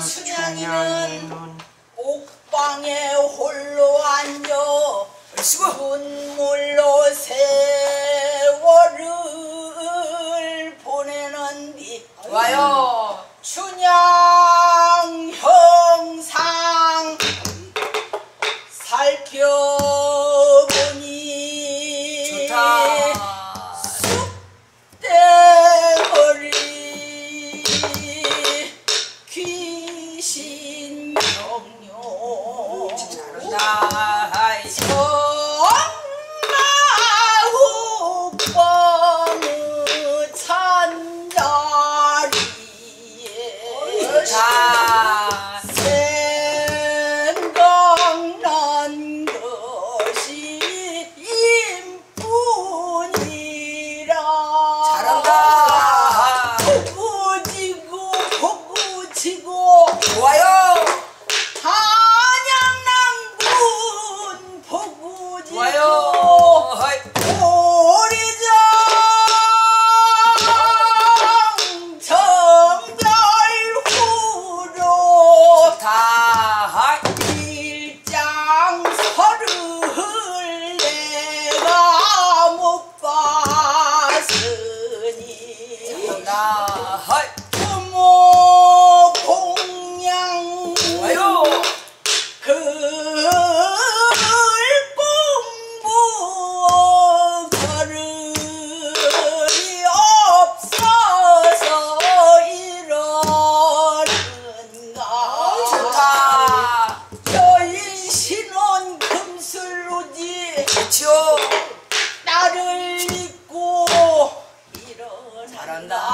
춘향이는 옥방에 홀로 앉아 눈물로 세월을 보내는디 와요. Whoa. 난다.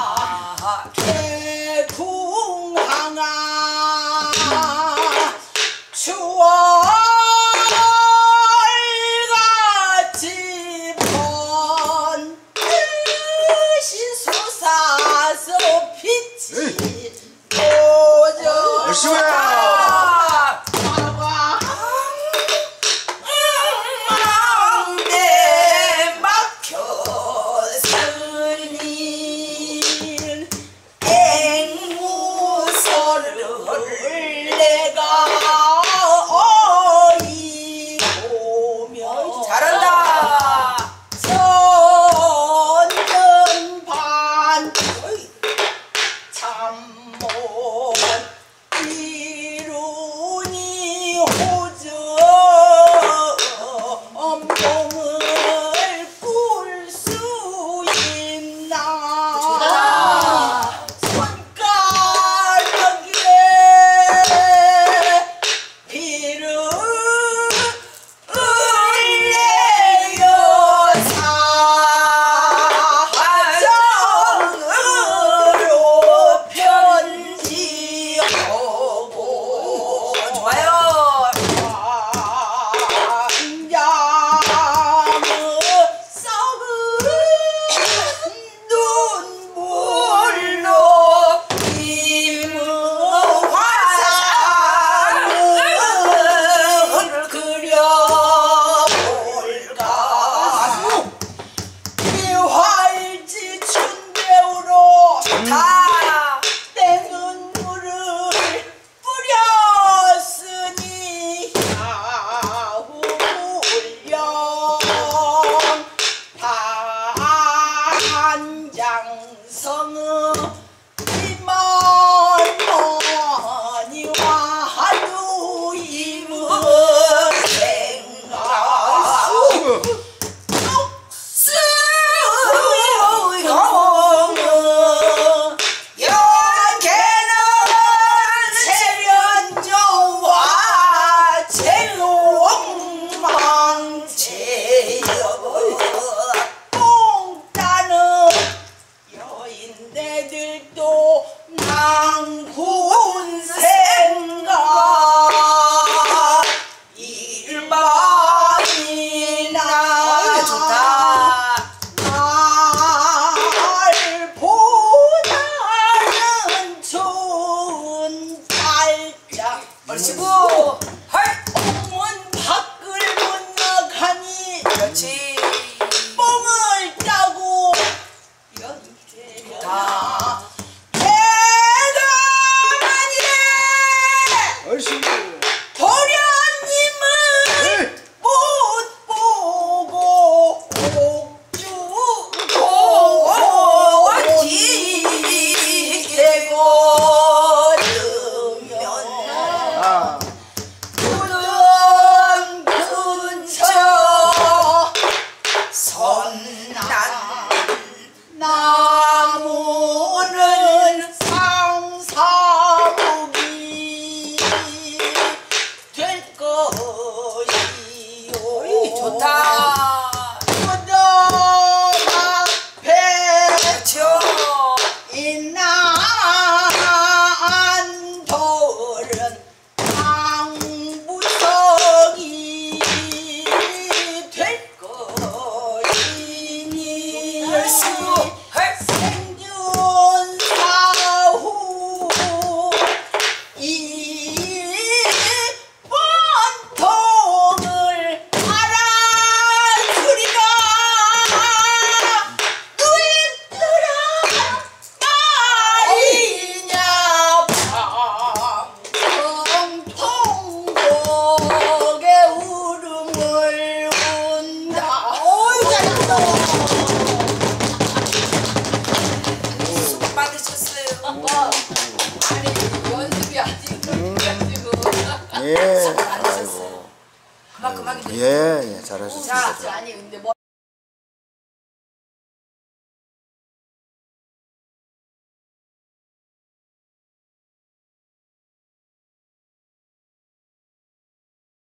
예, 예, 잘하셨습니다. 자, 아니 근데 뭐